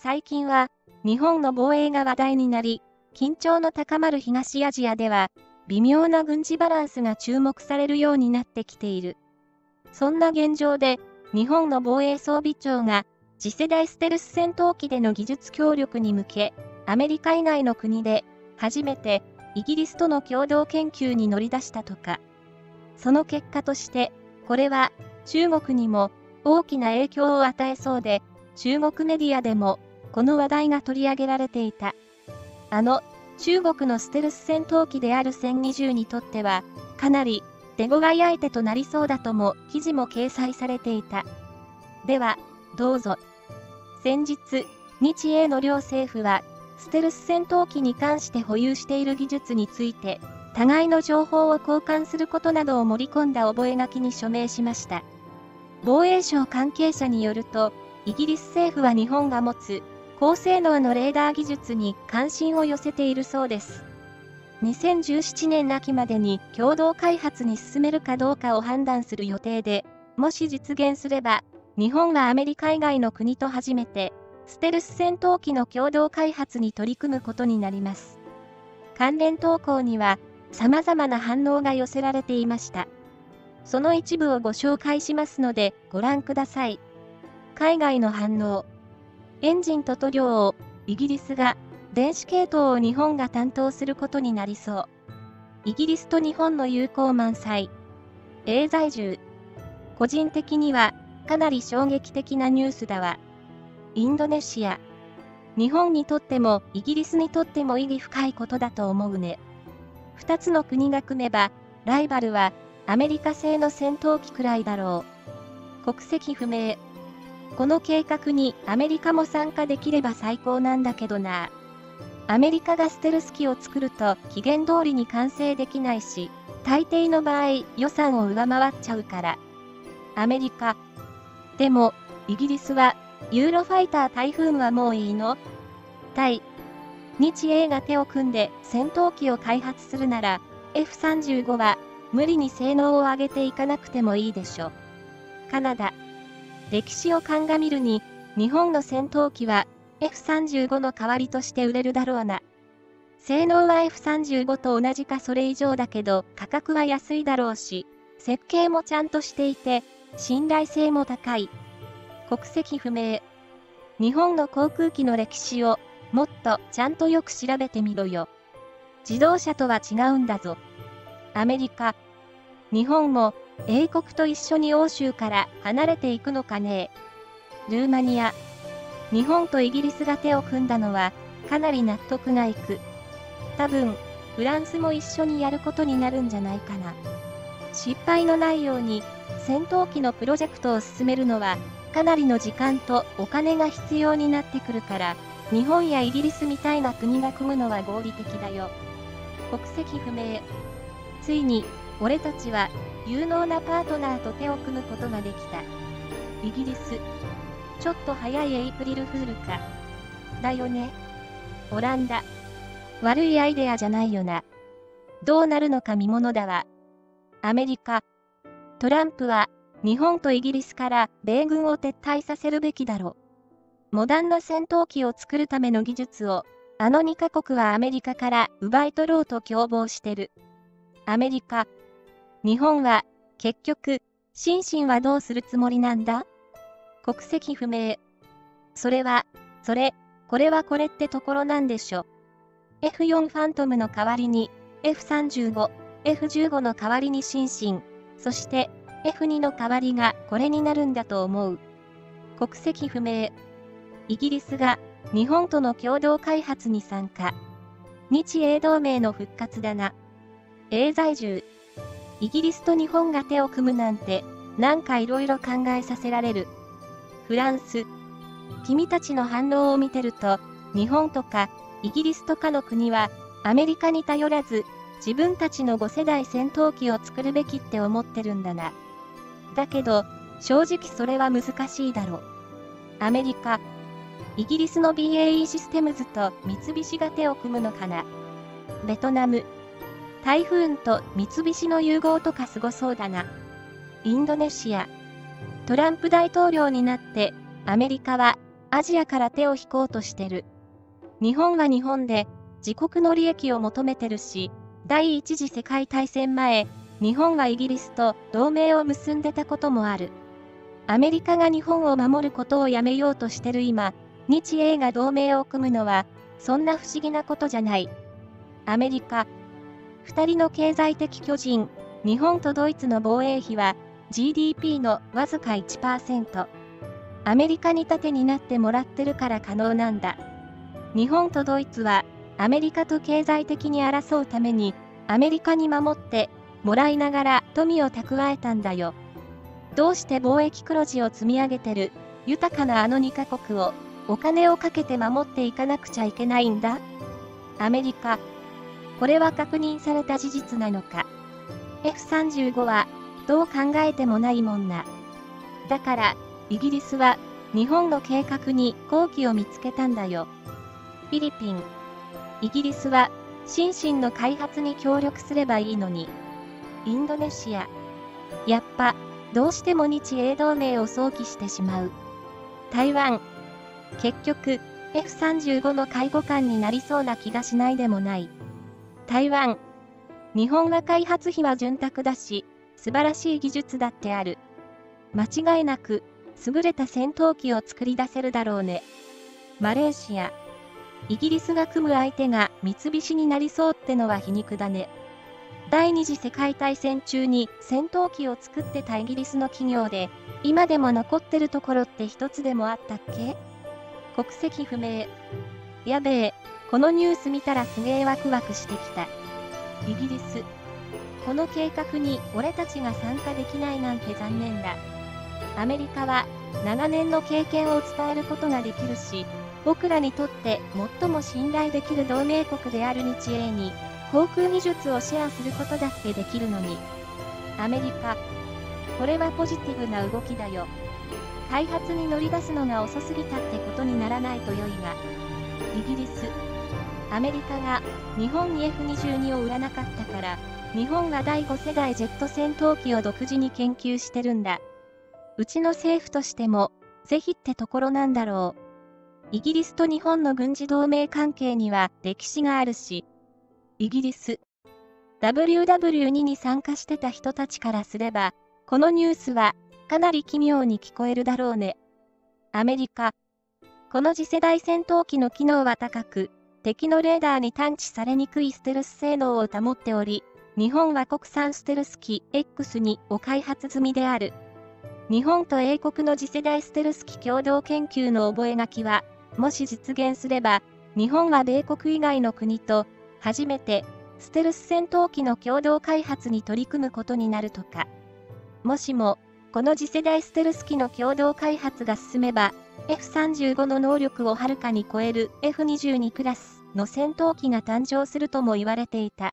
最近は、日本の防衛が話題になり、緊張の高まる東アジアでは、微妙な軍事バランスが注目されるようになってきている。そんな現状で、日本の防衛装備庁が、次世代ステルス戦闘機での技術協力に向け、アメリカ以外の国で、初めて、イギリスとの共同研究に乗り出したとか。その結果として、これは、中国にも大きな影響を与えそうで、中国メディアでも、この話題が取り上げられていた。あの、中国のステルス戦闘機である1020にとっては、かなり手強い相手となりそうだとも記事も掲載されていた。では、どうぞ。先日、日英の両政府は、ステルス戦闘機に関して保有している技術について、互いの情報を交換することなどを盛り込んだ覚書に署名しました。防衛省関係者によると、イギリス政府は日本が持つ高性能のレーダー技術に関心を寄せているそうです。2017年秋までに共同開発に進めるかどうかを判断する予定で、もし実現すれば、日本はアメリカ以外の国と初めて、ステルス戦闘機の共同開発に取り組むことになります。関連投稿には、様々な反応が寄せられていました。その一部をご紹介しますので、ご覧ください。海外の反応。エンジンと塗料をイギリスが、電子系統を日本が担当することになりそう。イギリスと日本の友好満載。永在住。個人的には、かなり衝撃的なニュースだわ。インドネシア。日本にとってもイギリスにとっても意義深いことだと思うね。二つの国が組めば、ライバルはアメリカ製の戦闘機くらいだろう。国籍不明。この計画にアメリカも参加できれば最高なんだけどな。アメリカがステルス機を作ると期限通りに完成できないし、大抵の場合予算を上回っちゃうから。アメリカ。でも、イギリスは、ユーロファイター台風はもういいの？対、日英が手を組んで戦闘機を開発するなら、F35 は無理に性能を上げていかなくてもいいでしょ。カナダ。歴史を鑑みるに、日本の戦闘機は F35 の代わりとして売れるだろうな。性能は F35 と同じかそれ以上だけど価格は安いだろうし、設計もちゃんとしていて、信頼性も高い。国籍不明。日本の航空機の歴史をもっとちゃんとよく調べてみろよ。自動車とは違うんだぞ。アメリカ。日本も英国と一緒に欧州から離れていくのかねルーマニア。日本とイギリスが手を組んだのは、かなり納得がいく。多分、フランスも一緒にやることになるんじゃないかな。失敗のないように、戦闘機のプロジェクトを進めるのは、かなりの時間とお金が必要になってくるから、日本やイギリスみたいな国が組むのは合理的だよ。国籍不明。ついに、俺たちは有能なパートナーと手を組むことができた。イギリス。ちょっと早いエイプリルフールか。だよね。オランダ。悪いアイデアじゃないよな。どうなるのか見ものだわ。アメリカ。トランプは、日本とイギリスから米軍を撤退させるべきだろ。モダンな戦闘機を作るための技術を、あの2カ国はアメリカから奪い取ろうと共謀してる。アメリカ。日本は、結局、心身はどうするつもりなんだ？国籍不明。それは、それ、これはこれってところなんでしょ。F4 ファントムの代わりに、F35、F15 の代わりに心身、そして F2 の代わりがこれになるんだと思う。国籍不明。イギリスが日本との共同開発に参加。日英同盟の復活だな。永在住。イギリスと日本が手を組むなんて、なんか色々考えさせられる。フランス。君たちの反応を見てると、日本とか、イギリスとかの国は、アメリカに頼らず、自分たちの5世代戦闘機を作るべきって思ってるんだな。だけど、正直それは難しいだろ。アメリカ。イギリスの BAE システムズと三菱が手を組むのかな。ベトナム。台風と三菱の融合とかすごそうだな。インドネシア。トランプ大統領になって、アメリカはアジアから手を引こうとしてる。日本は日本で自国の利益を求めてるし、第一次世界大戦前、日本はイギリスと同盟を結んでたこともある。アメリカが日本を守ることをやめようとしてる今、日英が同盟を組むのは、そんな不思議なことじゃない。アメリカ、二人の経済的巨人、日本とドイツの防衛費は GDP のわずか1%。アメリカに盾になってもらってるから可能なんだ。日本とドイツはアメリカと経済的に争うためにアメリカに守ってもらいながら富を蓄えたんだよ。どうして貿易黒字を積み上げてる豊かなあの2カ国をお金をかけて守っていかなくちゃいけないんだアメリカ。これは確認された事実なのか ?F35 はどう考えてもないもんな。だから、イギリスは日本の計画に好機を見つけたんだよ。フィリピン。イギリスは心身の開発に協力すればいいのに。インドネシア。やっぱ、どうしても日英同盟を想起してしまう。台湾。結局、F35 の介護官になりそうな気がしないでもない。台湾。日本は開発費は潤沢だし、素晴らしい技術だってある。間違いなく、優れた戦闘機を作り出せるだろうね。マレーシア。イギリスが組む相手が三菱になりそうってのは皮肉だね。第二次世界大戦中に戦闘機を作ってたイギリスの企業で、今でも残ってるところって一つでもあったっけ？国籍不明。やべえ、このニュース見たらすげえワクワクしてきた。イギリス。この計画に俺たちが参加できないなんて残念だ。アメリカは長年の経験を伝えることができるし、僕らにとって最も信頼できる同盟国である日英に航空技術をシェアすることだってできるのに。アメリカ、これはポジティブな動きだよ。開発に乗り出すのが遅すぎたってことにならないと良いが。イギリス、アメリカが日本に F22 を売らなかったから、日本が第5世代ジェット戦闘機を独自に研究してるんだ。うちの政府としても、ぜひってところなんだろう。イギリスと日本の軍事同盟関係には歴史があるし、イギリス、WW2 に参加してた人たちからすれば、このニュースはかなり奇妙に聞こえるだろうね。アメリカ、この次世代戦闘機の機能は高く、敵のレーダーに探知されにくいステルス性能を保っており、日本は国産ステルス機 X2 を開発済みである。日本と英国の次世代ステルス機共同研究の覚書は、もし実現すれば、日本は米国以外の国と、初めて、ステルス戦闘機の共同開発に取り組むことになるとか。もしも、この次世代ステルス機の共同開発が進めば、F35 の能力をはるかに超える F22 クラスの戦闘機が誕生するとも言われていた。